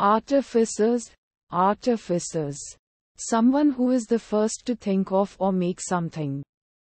Artificers, artificers. Someone who is the first to think of or make something.